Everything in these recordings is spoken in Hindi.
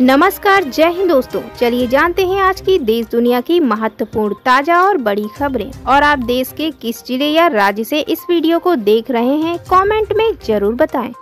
नमस्कार, जय हिंद दोस्तों। चलिए जानते हैं आज की देश दुनिया की महत्वपूर्ण ताज़ा और बड़ी खबरें। और आप देश के किस ज़िले या राज्य से इस वीडियो को देख रहे हैं, कमेंट में ज़रूर बताएँ।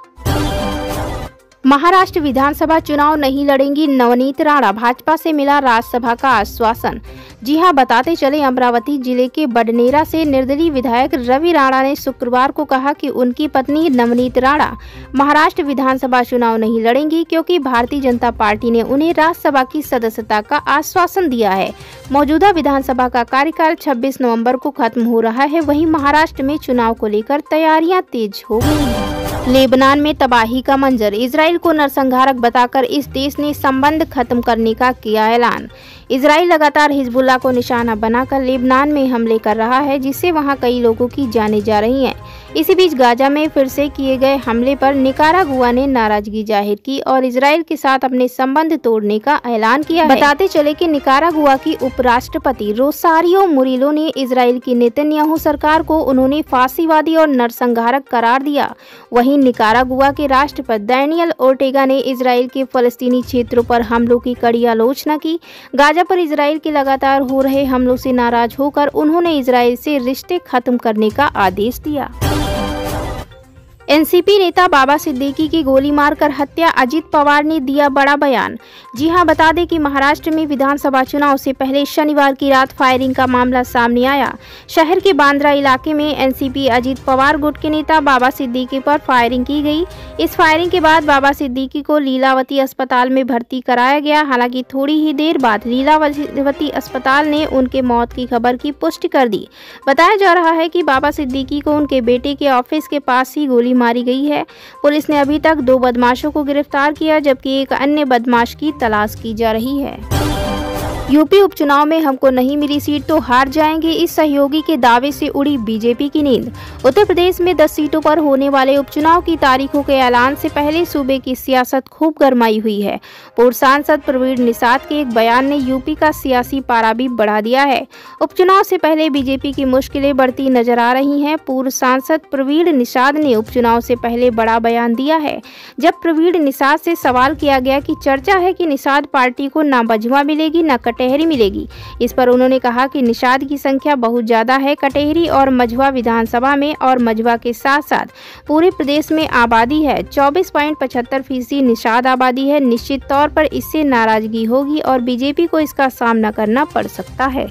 महाराष्ट्र विधानसभा चुनाव नहीं लड़ेंगी नवनीत राणा। भाजपा से मिला राज्यसभा का आश्वासन। जी हाँ, बताते चले अमरावती ज़िले के बडनेरा से निर्दलीय विधायक रवि राणा ने शुक्रवार को कहा कि उनकी पत्नी नवनीत राणा महाराष्ट्र विधानसभा चुनाव नहीं लड़ेंगी क्योंकि भारतीय जनता पार्टी ने उन्हें राज्यसभा की सदस्यता का आश्वासन दिया है। मौजूदा विधानसभा का कार्यकाल 26 नवंबर को खत्म हो रहा है। वहीं महाराष्ट्र में चुनाव को लेकर तैयारियाँ तेज हो गई हैं। लेबनान में तबाही का मंजर। इसराइल को नरसंहारक बताकर इस देश ने संबंध खत्म करने का किया ऐलान। इसराइल लगातार हिजबुल्ला को निशाना बनाकर लेबनान में हमले कर रहा है, जिससे वहाँ कई लोगों की जाने जा रही हैं। इसी बीच गाजा में फिर से किए गए हमले पर निकारागुआ ने नाराज़गी ज़ाहिर की और इसराइल के साथ अपने संबंध तोड़ने का ऐलान किया बताते चले कि निकारागुआ की उपराष्ट्रपति रोसारियो मुरिलो ने इसराइल की नेतन्याहू सरकार को उन्होंने फांसीवादी और नरसंहारक करार दिया। वहीं निकारागुआ के राष्ट्रपति डैनियल ओर्टेगा ने इसराइल के फलस्तीनी क्षेत्रों पर हमलों की कड़ी आलोचना की। गाजा पर इसराइल के लगातार हो रहे हमलों से नाराज़ होकर उन्होंने इसराइल से रिश्ते खत्म करने का आदेश दिया। एनसीपी नेता बाबा सिद्दीकी की गोली मारकर हत्या, अजीत पवार ने दिया बड़ा बयान। जी हाँ, बता दें कि महाराष्ट्र में विधानसभा चुनाव से पहले शनिवार की रात फायरिंग का मामला सामने आया। शहर के बांद्रा इलाके में एनसीपी अजित पवार गुट के नेता बाबा सिद्दीकी पर फायरिंग की गई। इस फायरिंग के बाद बाबा सिद्दीकी को लीलावती अस्पताल में भर्ती कराया गया। हालाँकि थोड़ी ही देर बाद लीलावती अस्पताल ने उनके मौत की खबर की पुष्टि कर दी। बताया जा रहा है कि बाबा सिद्दीकी को उनके बेटे के ऑफ़िस के पास ही गोली मारी गई है। पुलिस ने अभी तक दो बदमाशों को गिरफ़्तार किया, जबकि एक अन्य बदमाश की तलाश की जा रही है। यूपी उपचुनाव में हमको नहीं मिली सीट तो हार जाएँगे, इस सहयोगी के दावे से उड़ी बीजेपी की नींद। उत्तर प्रदेश में 10 सीटों पर होने वाले उपचुनाव की तारीखों के ऐलान से पहले सूबे की सियासत खूब गरमाई हुई है। पूर्व सांसद प्रवीण निषाद के एक बयान ने यूपी का सियासी पारा भी बढ़ा दिया है। उपचुनाव से पहले बीजेपी की मुश्किलें बढ़ती नज़र आ रही है। पूर्व सांसद प्रवीण निषाद ने उपचुनाव से पहले बड़ा बयान दिया है। जब प्रवीण निषाद से सवाल किया गया की चर्चा है की निषाद पार्टी को न बजवा मिलेगी, न कटहरी मिलेगी। इस पर उन्होंने कहा कि निषाद की संख्या बहुत ज़्यादा है कटेहरी और मझुआ विधानसभा में और मझुआ के साथ साथ पूरे प्रदेश में आबादी है। चौबीस पॉइंट पचहत्तर फ़ीसदी निषाद आबादी है। निश्चित तौर पर इससे नाराज़गी होगी और बीजेपी को इसका सामना करना पड़ सकता है।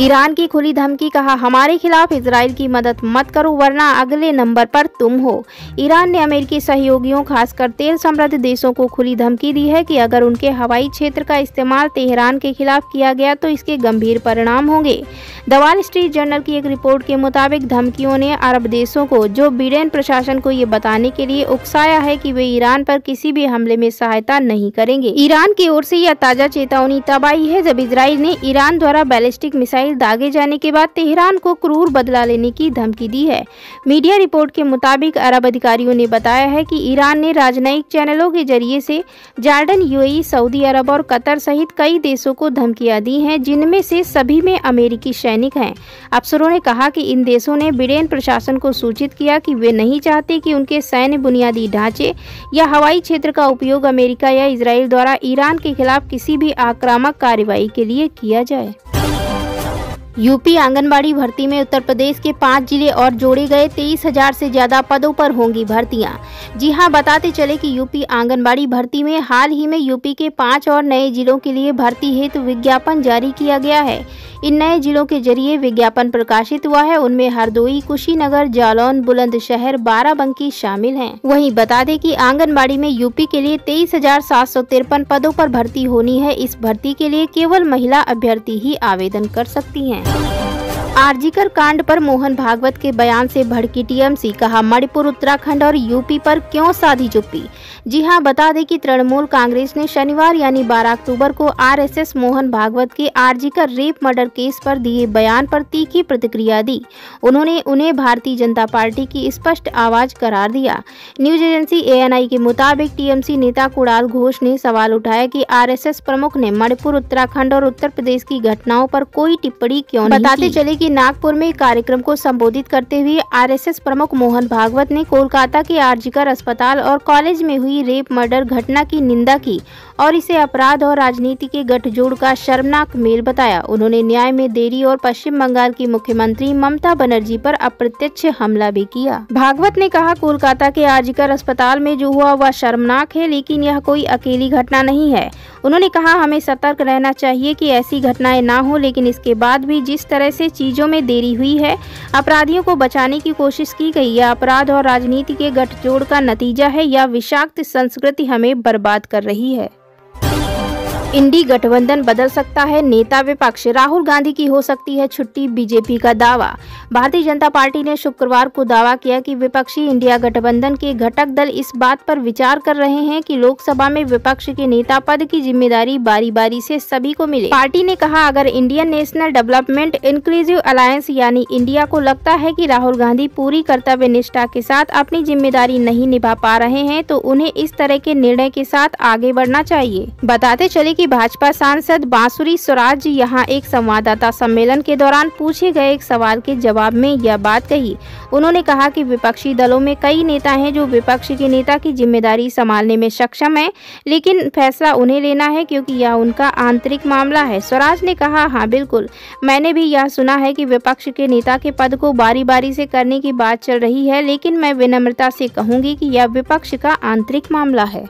ईरान की खुली धमकी कहा, हमारे खिलाफ इसराइल की मदद मत करो, वरना अगले नंबर पर तुम हो। ईरान ने अमेरिकी सहयोगियों, खासकर तेल समृद्ध देशों को खुली धमकी दी है कि अगर उनके हवाई क्षेत्र का इस्तेमाल तेहरान के खिलाफ किया गया तो इसके गंभीर परिणाम होंगे। दवाल स्ट्रीट जर्नल की एक रिपोर्ट के मुताबिक, धमकियों ने अरब देशों को, जो बिडेन प्रशासन को ये बताने के लिए उकसाया है कि वे ईरान पर किसी भी हमले में सहायता नहीं करेंगे। ईरान की ओर से यह ताज़ा चेतावनी तब आई है जब इसराइल ने ईरान द्वारा बैलिस्टिक मिसाइल मिसाइल दागे जाने के बाद तेहरान को क्रूर बदला लेने की धमकी दी है। मीडिया रिपोर्ट के मुताबिक अरब अधिकारियों ने बताया है कि ईरान ने राजनयिक चैनलों के ज़रिए से जार्डन, यूएई, सऊदी अरब और कतर सहित कई देशों को धमकियाँ दी हैं, जिनमें से सभी में अमेरिकी सैनिक हैं। अफसरों ने कहा कि इन देशों ने ब्रिटेन प्रशासन को सूचित किया कि वे नहीं चाहते कि उनके सैन्य बुनियादी ढांचे या हवाई क्षेत्र का उपयोग अमेरिका या इसराइल द्वारा ईरान के खिलाफ किसी भी आक्रामक कार्रवाई के लिए किया जाए। यूपी आंगनबाड़ी भर्ती में उत्तर प्रदेश के पाँच ज़िले और जोड़े गए, तेईस हज़ार से ज़्यादा पदों पर होंगी भर्तियाँ। जी हाँ, बताते चले कि यूपी आंगनबाड़ी भर्ती में हाल ही में यूपी के पाँच और नए जिलों के लिए भर्ती हेतु विज्ञापन जारी किया गया है। इन नए जिलों के ज़रिए विज्ञापन प्रकाशित हुआ है। उनमें हरदोई, कुशीनगर, जालौन, बुलंदशहर, बाराबंकी शामिल हैं। वहीं बता दें कि आंगनबाड़ी में यूपी के लिए तेईस हज़ार सात सौ तिरपन पदों पर भर्ती होनी है। इस भर्ती के लिए केवल महिला अभ्यर्थी ही आवेदन कर सकती हैं। Oh. आरजीकर कांड पर मोहन भागवत के बयान से भड़की टीएमसी कहा मणिपुर उत्तराखंड और यूपी पर क्यों साधी चुप्पी जी हाँ बता दें कि तृणमूल कांग्रेस ने शनिवार यानी 12 अक्टूबर को आरएसएस मोहन भागवत के आरजीकर रेप मर्डर केस पर दिए बयान पर तीखी प्रतिक्रिया दी। उन्होंने उन्हें भारतीय जनता पार्टी की स्पष्ट आवाज़ करार दिया। न्यूज़ एजेंसी एएनआई के मुताबिक टीएमसी नेता कुणाल घोष ने सवाल उठाया की आर प्रमुख ने मणिपुर उत्तराखंड और उत्तर प्रदेश की घटनाओं पर कोई टिप्पणी क्यों बताते चले की नागपुर में कार्यक्रम को संबोधित करते हुए आरएसएस प्रमुख मोहन भागवत ने कोलकाता के आरजीकर अस्पताल और कॉलेज में हुई रेप मर्डर घटना की निंदा की और इसे अपराध और राजनीति के गठजोड़ का शर्मनाक मेल बताया। उन्होंने न्याय में देरी और पश्चिम बंगाल की मुख्यमंत्री ममता बनर्जी पर अप्रत्यक्ष हमला भी किया। भागवत ने कहा, कोलकाता के आजकर अस्पताल में जो हुआ, वह शर्मनाक है, लेकिन यह कोई अकेली घटना नहीं है। उन्होंने कहा, हमें सतर्क रहना चाहिए कि ऐसी घटनाएँ ना हो, लेकिन इसके बाद भी जिस तरह से चीज़ों में देरी हुई है, अपराधियों को बचाने की कोशिश की गई यह अपराध और राजनीति के गठजोड़ का नतीजा है, या विषाक्त संस्कृति हमें बर्बाद कर रही है। इंडी गठबंधन बदल सकता है, नेता विपक्ष। राहुल गांधी की हो सकती है छुट्टी, बीजेपी का दावा। भारतीय जनता पार्टी ने शुक्रवार को दावा किया कि विपक्षी इंडिया गठबंधन के घटक दल इस बात पर विचार कर रहे हैं कि लोकसभा में विपक्ष के नेता पद की ज़िम्मेदारी बारी बारी से सभी को मिले। पार्टी ने कहा, अगर Indian national development inclusive alliance यानी इंडिया को लगता है की राहुल गांधी पूरी कर्तव्य निष्ठा के साथ अपनी ज़िम्मेदारी नहीं निभा पा रहे हैं तो उन्हें इस तरह के निर्णय के साथ आगे बढ़ना चाहिए। बताते चले की भाजपा सांसद बांसुरी स्वराज यहाँ एक संवाददाता सम्मेलन के दौरान पूछे गए एक सवाल के जवाब में यह बात कही। उन्होंने कहा कि विपक्षी दलों में कई नेता हैं जो विपक्ष के नेता की ज़िम्मेदारी संभालने में सक्षम है, लेकिन फैसला उन्हें लेना है क्योंकि यह उनका आंतरिक मामला है। स्वराज ने कहा हाँ बिल्कुल। मैंने भी यह सुना है कि विपक्ष के नेता के पद को बारी बारी से करने की बात चल रही है, लेकिन मैं विनम्रता से कहूँगी कि यह विपक्ष का आंतरिक मामला है।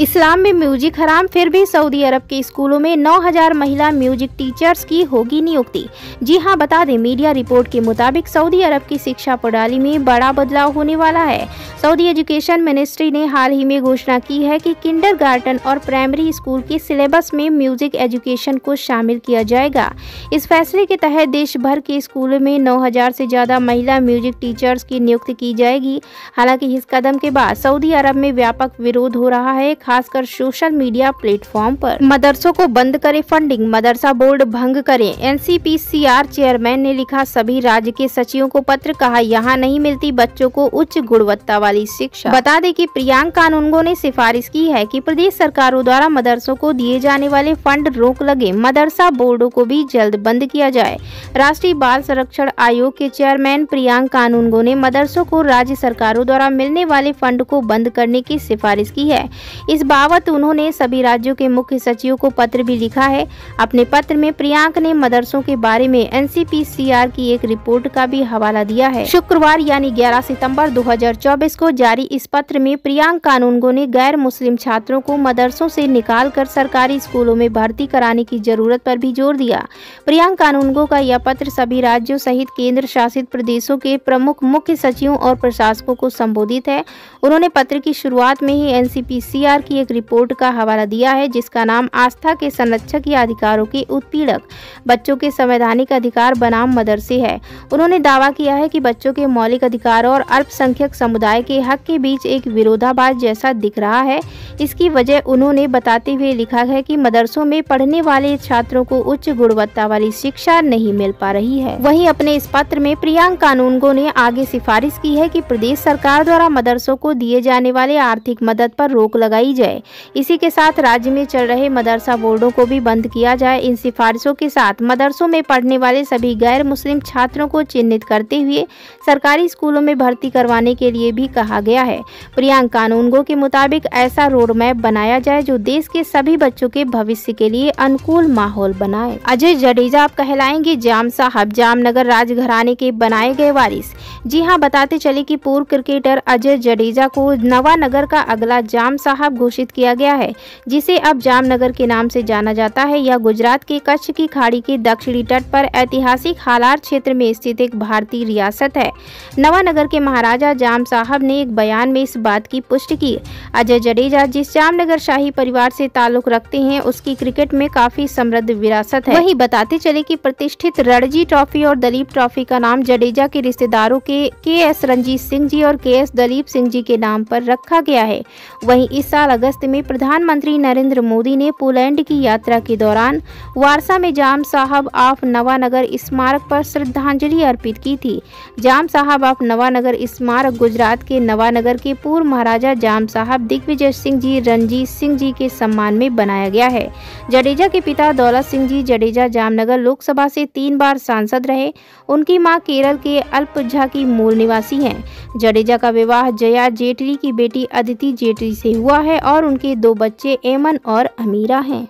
इस्लाम में म्यूज़िक हराम, फिर भी सऊदी अरब के स्कूलों में 9000 महिला म्यूज़िक टीचर्स की होगी नियुक्ति। जी हाँ, बता दें, मीडिया रिपोर्ट के मुताबिक सऊदी अरब की शिक्षा प्रणाली में बड़ा बदलाव होने वाला है। सऊदी एजुकेशन मिनिस्ट्री ने हाल ही में घोषणा की है कि किंडर और प्राइमरी स्कूल के सिलेबस में म्यूज़िक एजुकेशन को शामिल किया जाएगा। इस फैसले के तहत देश भर के स्कूलों में नौ हज़ार से ज़्यादा महिला म्यूज़िक टीचर्स की नियुक्ति की जाएगी। हालाँकि इस कदम के बाद सऊदी अरब में व्यापक विरोध हो रहा है। खासकर सोशल मीडिया प्लेटफॉर्म पर। मदरसों को बंद करे फंडिंग, मदरसा बोर्ड भंग करे। एनसीपीसीआर चेयरमैन ने लिखा, सभी राज्य के सचिवों को पत्र कहा, यहाँ नहीं मिलती बच्चों को उच्च गुणवत्ता वाली शिक्षा। बता दें कि प्रियांक कानूनगो ने सिफारिश की है कि प्रदेश सरकारों द्वारा मदरसों को दिए जाने वाले फंड रोक लगे। मदरसा बोर्डो को भी जल्द बंद किया जाए। राष्ट्रीय बाल संरक्षण आयोग के चेयरमैन प्रियांक कानूनगो ने मदरसों को राज्य सरकारों द्वारा मिलने वाले फंड को बंद करने की सिफारिश की है। इस बावत उन्होंने सभी राज्यों के मुख्य सचिवों को पत्र भी लिखा है। अपने पत्र में प्रियांक ने मदरसों के बारे में एनसीपीसीआर की एक रिपोर्ट का भी हवाला दिया है। शुक्रवार यानी 11 सितंबर 2024 को जारी इस पत्र में प्रियांक कानूनगो ने गैर मुस्लिम छात्रों को मदरसों से निकालकर सरकारी स्कूलों में भर्ती कराने की ज़रूरत पर भी ज़ोर दिया। प्रियांक कानूनगो का यह पत्र सभी राज्यों सहित केंद्र शासित प्रदेशों के प्रमुख मुख्य सचिवों और प्रशासकों को संबोधित है। उन्होंने पत्र की शुरुआत में ही एनसीपीसीआर की एक रिपोर्ट का हवाला दिया है, जिसका नाम आस्था के संरक्षक या अधिकारों के उत्पीड़क, बच्चों के संवैधानिक अधिकार बनाम मदरसे है। उन्होंने दावा किया है कि बच्चों के मौलिक अधिकार और अल्पसंख्यक समुदाय के हक के बीच एक विरोधाभास जैसा दिख रहा है। इसकी वजह उन्होंने बताते हुए लिखा है कि मदरसों में पढ़ने वाले छात्रों को उच्च गुणवत्ता वाली शिक्षा नहीं मिल पा रही है। वहीं अपने इस पत्र में प्रियांक कानूनगो ने आगे सिफारिश की है कि प्रदेश सरकार द्वारा मदरसों को दिए जाने वाले आर्थिक मदद पर रोक लगाई जाए। इसी के साथ राज्य में चल रहे मदरसा बोर्डों को भी बंद किया जाए। इन सिफारिशों के साथ मदरसों में पढ़ने वाले सभी गैर मुस्लिम छात्रों को चिन्हित करते हुए सरकारी स्कूलों में भर्ती करवाने के लिए भी कहा गया है। प्रियांक कानूनगो के मुताबिक ऐसा रोड मैप बनाया जाए जो देश के सभी बच्चों के भविष्य के लिए अनुकूल माहौल बनाए। अजय जडेजा आप कहलाएँगे जाम साहब, जामनगर राजघराने के बनाए गए वारिस। जी हाँ बताते चले कि पूर्व क्रिकेटर अजय जडेजा को नवानगर का अगला जाम साहब घोषित किया गया है, जिसे अब जामनगर के नाम से जाना जाता है यह गुजरात के कच्छ की खाड़ी के दक्षिणी तट पर ऐतिहासिक हालार क्षेत्र में स्थित एक भारतीय रियासत है। नवानगर के महाराजा जाम साहब ने एक बयान में इस बात की पुष्टि की। अजय जडेजा जिस जामनगर शाही परिवार से ताल्लुक रखते हैं, उसकी क्रिकेट में काफ़ी समृद्ध विरासत है। वही बताते चले की प्रतिष्ठित रणजी ट्रॉफी और दलीप ट्रॉफी का नाम जडेजा के रिश्तेदारों के के एस रंजीत सिंह जी और के एस दलीप सिंह जी के नाम पर रखा गया है। वहीं इस साल साल अगस्त में प्रधानमंत्री नरेंद्र मोदी ने पोलैंड की यात्रा के दौरान वारसा में जाम साहब ऑफ़ नवानगर स्मारक पर श्रद्धांजलि अर्पित की थी। जाम साहब ऑफ़ नवानगर स्मारक गुजरात के नवानगर के पूर्व महाराजा जाम साहब दिग्विजय सिंह जी, रणजीत सिंह जी के सम्मान में बनाया गया है। जडेजा के पिता दौलत सिंह जी जडेजा जामनगर लोकसभा से तीन बार सांसद रहे। उनकी माँ केरल के अल्पझा की मूल निवासी हैं। जडेजा का विवाह जया जेटली की बेटी अदिति जेटली से हुआ है और उनके दो बच्चे एमन और अमीरा हैं।